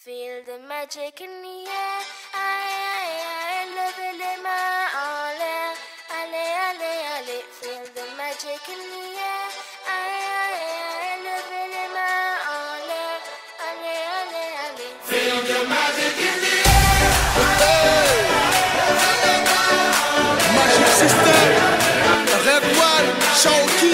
Feel the magic in the air. Aye, aye, aye. Love it in my all air. Alle, alle, alle. Feel the magic in the air. Aye, aye, aye. Love it in my all air. Alle, alle, alle. Feel the magic in the air. Hey. Magic system. Rêve-moi, chante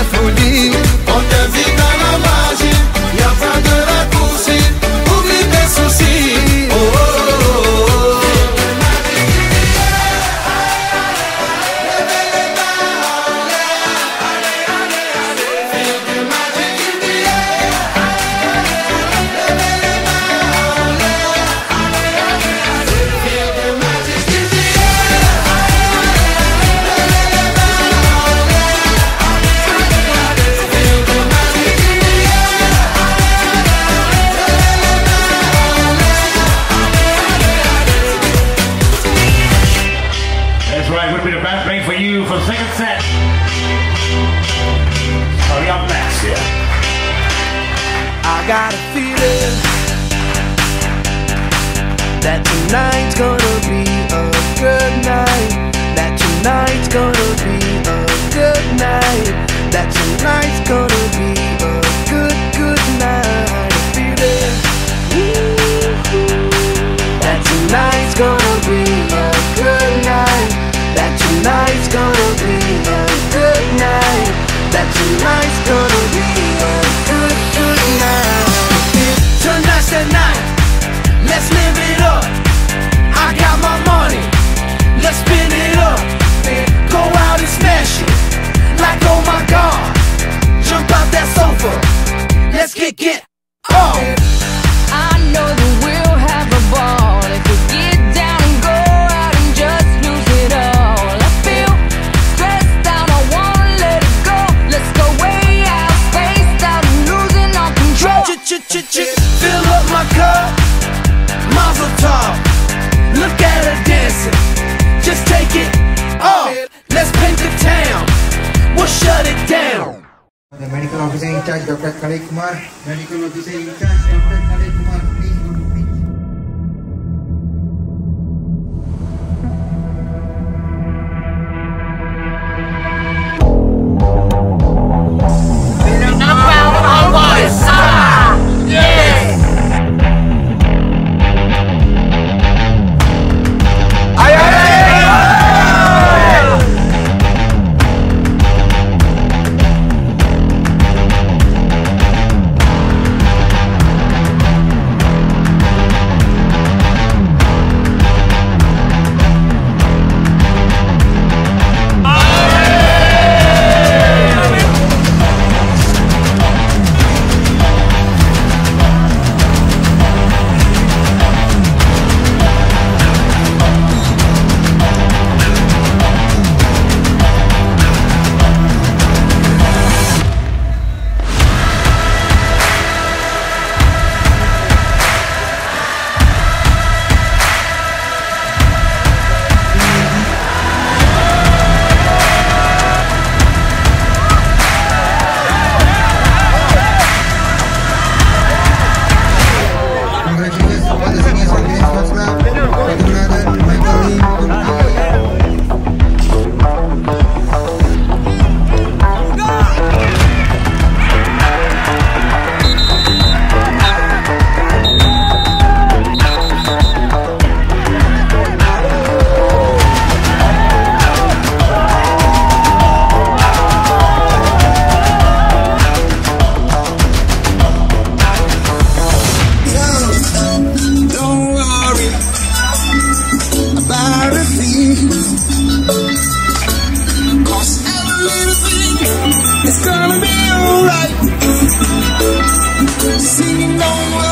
عفولي got a feeling that tonight's gonna be smash Like oh my god Jump out that sofa. Let's kick it on Medical Officer in charge Dr. Khalid Kumar, Medical Officer in charge Dr. Khalid Kumar. It's gonna be alright. Singing over.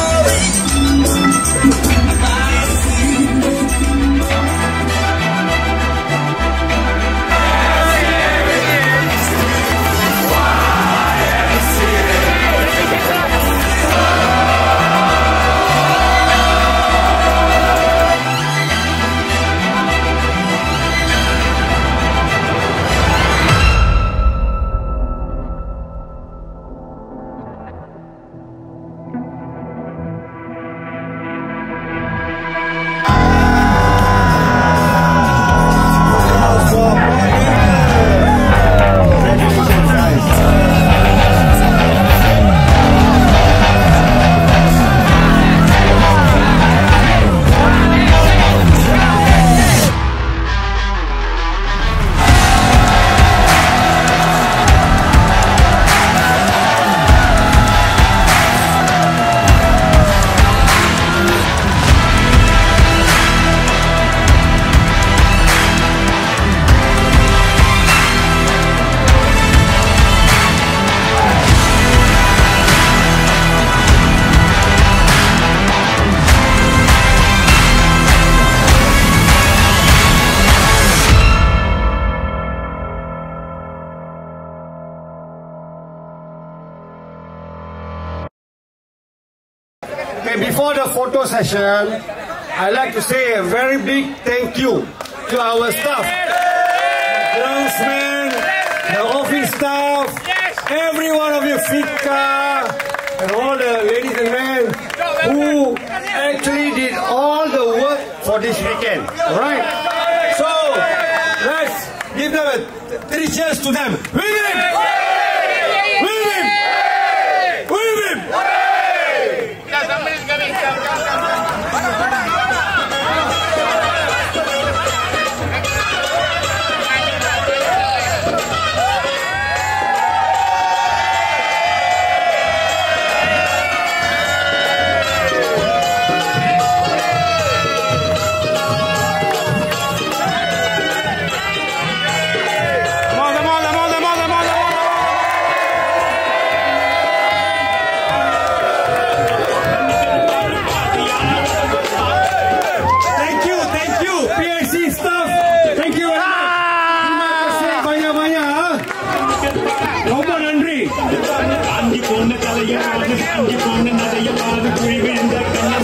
Okay, before the photo session, I'd like to say a very big thank you to our staff. The Groundsmen, the office staff, every one of you, Fika, and all the ladies and men who actually did all the work for this weekend. Alright? So, let's give them a three cheers to them.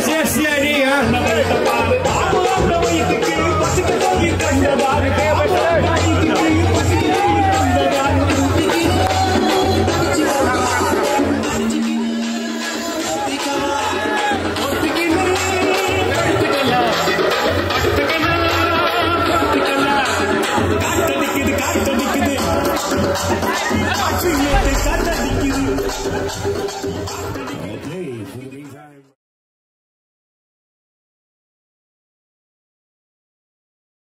Yes, yeah, yeah. Okay.